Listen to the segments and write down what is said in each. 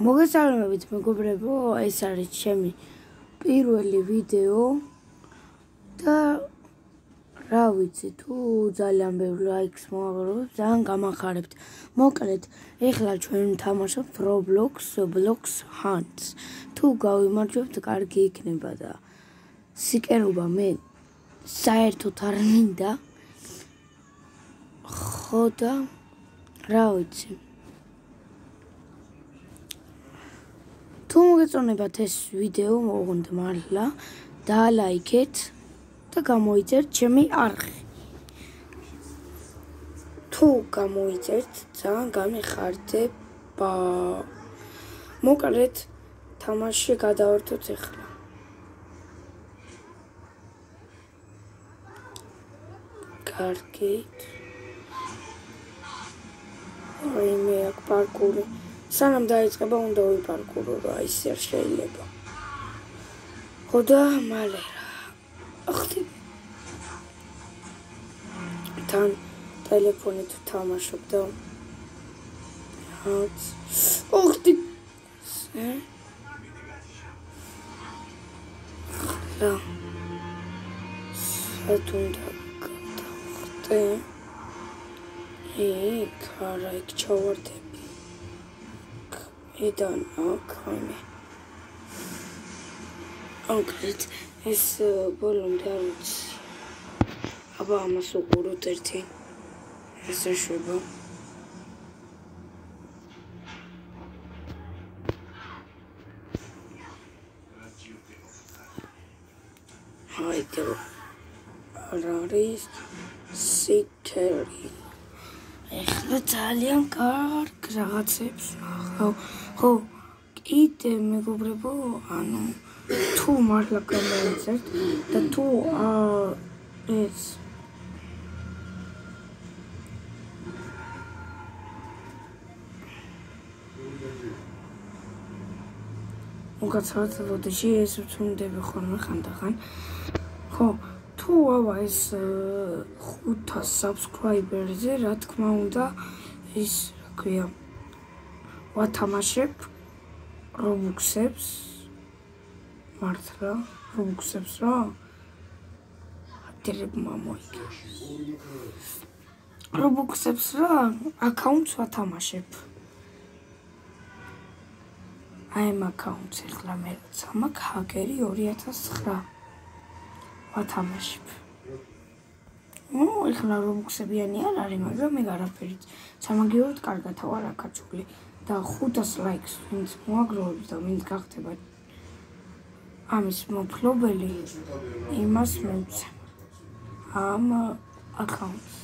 მოგესალმებით მეგობრებო, ეს არის ჩემი პირველი ვიდეო და რა ვიცი, თუ ძალიან ბევრი ლაიქს მოაღწევთ, ძალიან გამახარებთ. მოკლედ, ეხლა ჩვენ თამაშობთ Roblox Blocks Hunts. თუ გავიმარჯვებთ, კარგი იქნება და სიკერობა მე საერთოდ არ მინდა. ხო და რა ვიცი. თუ მოგეწონებათ ეს ვიდეო, მოგონთ მართლა დალაიქეთ და გამოიწერთ ჩემი არხი. თუ გამოიწერთ, ძალიან გამიხარდება. მოკლედ თამაში გადავერთოთ ახლა. კარგით. აი მე აქ პარკური სანამ დაიწყება უნდა ვიპარკურო რა ისე არ შეიძლება. ხოდა მალე რა ახთი თან ტელეფონით თამაშობ და ჰაც ახთი რა სათუნდა გადახტე იქ არა იქ ჩავარდები ედან აკაინე კონკრეტ ეს ბოლომდე არ ვიცი აბა ამას უყუროთ ერთი ეს შეშება ჰაიდე რა არის სიკერი ეხლა ძალიან კარგ რაღაცებს. ხო, კიდე მეგობრებო, ანუ თუ მართლა გამოიცეთ და თუ ეს უკაცრავად როდეში ეს ვწუნდები ხოლმე ხანდახან. ხო, თუ ავა ეს 500 subscriber-ზე, რა თქმა უნდა, ის რა ქვია, ვათამაშებ Roblox-ებს. მართლა Roblox-ებს რა? აკეთებ მამოიკე. Roblox-ებს რა? აკაუნტს ვათამაშებ. აი ამ აკაუნტს ახლა მე სამაკ ჰაკერი 2009 ვათამაშებ. ნუ ეხლა რობუქსებიანი არ არის, მაგრამ მე გარაფერით. სამაგიეროდ კარგათა ვარ აკაჩული და 500 ლაიქს ვინც მოაგროვებს და ვინც გახდება ამის მოფლობელი იმას მევცე. ამ აკაუნტს.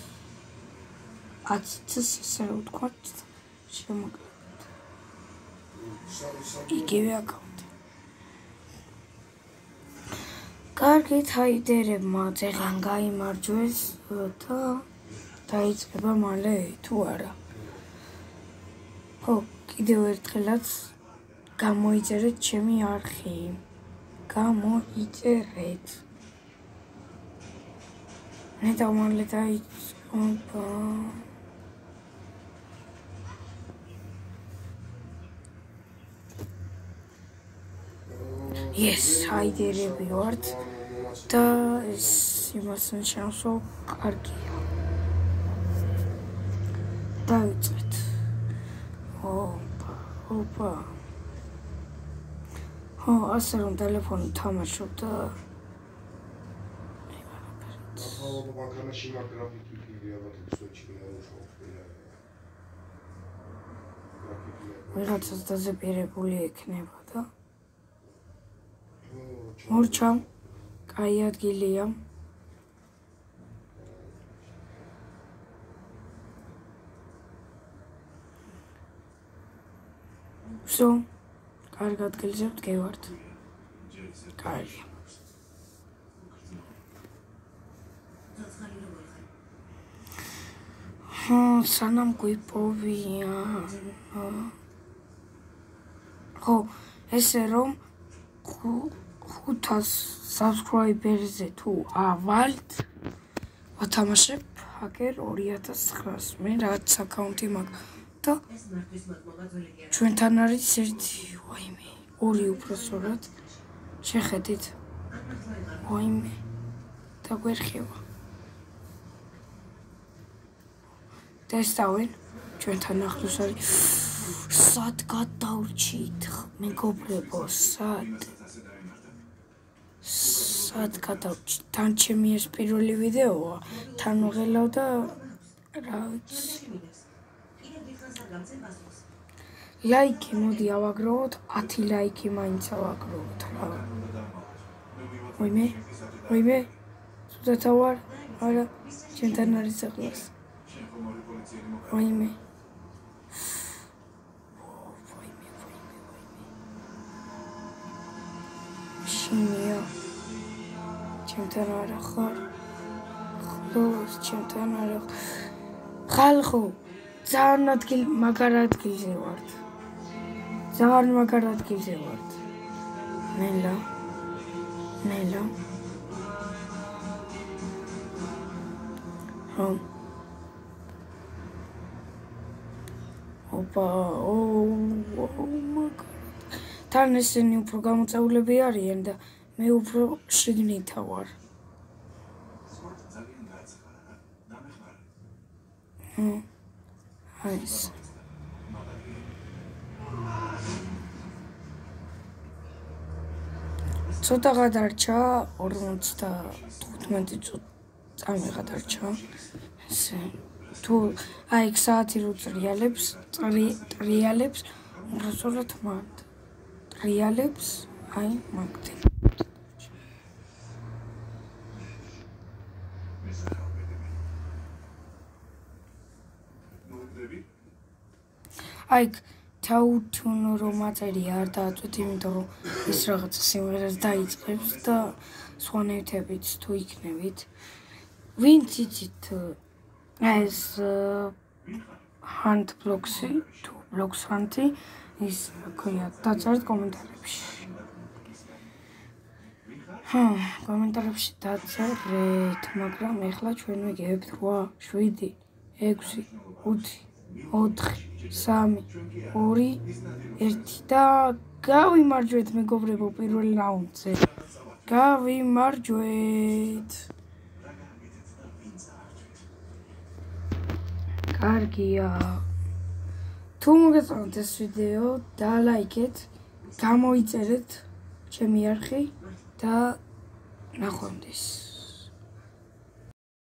აცც ესე ვთქვათ, შემოგეთ. იგივე აკაუნტი. კარგით, აიდერებმა ძეგან გამოიმარჯვეს და დაიწყება მალე თუ არა. ხო, კიდევ ერთხელაც გამოიწერეთ ჩემი არხი. გამოიწერეთ. მე დამალე დაიწყება. yes, აიდერები ვართ და ეს იმას ნიშნავს, რომ კარგია. დავიწყეთ. ოპა, ხო, ასე რომ ტელეფონი თამაშობ და ხო, ბანკანაში მაგ გრაფიკი კიდე ალბათ ისოჩი მეუშავია. ვიღაცას დაზეპირებული ექნება და მორჩა კაი ადგილია უბრალოდ კარგ ადგილზე ვდგევართ. კარგი. ჰა, სანამ გვიპოვია. ხო, ესე რომ 500 subscriber-ზე თუ ავალთ, ვათამაშებ Hacker 2009-ს. მე რაც აკაუნტი მაქვს და ჩვენთან არის ერთი ვაიმე, ორი უფრო სწორად. შეხედით. ვაიმე დაგვერხება. და ეს დავენ ჩვენთან ახლოს არის სად გადავრჩით მეგობრებო სად სად გადავრჩით თან ჩემი ეს პირველი ვიდეოა თან უღელავ და რა ვიცი ლაიქი მოდი ავაგროვოთ 10 ლაიქი მაინც ავაგროვოთ რა? ვაიმე ვაიმე სულათა ვარ არა ჩემთან არის ახლოს ვაიმე შინია. ჩემთან არა ხარ. ხლოს ჩემთან არა ხალხო ძალიან ადგილ მაგარ ადგილზე ვართ. ძალიან მაგარ ადგილზე ვართ. ნელა ნელა. რომ ოპა ო მაგარ. თან ესენი უფრო გამოწეულები არიან და მე უფრო შიგნითა ვარ. აის. ცოტა გადარჩა 55 წამი გადარჩა. ესე თუ აი საათი რო ტრიალებს, ტრიალებს, უბრალოდ მანდ. რეალებს აი მაგდე აი თაუთუნ რომ აწერი არ დააწვეთ იმიტომ რომ ის რაღაც სიმღერას დაიწყებს და სვანეთებით თუ იქნებით ვინც იცით ეს ჰანთ ბლოქსი თუ ბლოქს ჰანთი ის ქვია დაწერთ კომენტარებში. ჰა, კომენტარებში დაწერეთ, მაგრამ ეხლა ჩვენ ვიგებთ 8, 7, 6, 5, 4, 3, 2, 1 და გავიმარჯვეთ მეგობრებო პირველ რაუნდზე. გავიმარჯვეთ. კარგია. თუ მოგეწონათ ეს ვიდეო, დალაიქეთ, გამოიწერეთ ჩემი არხი და ნახვამდის.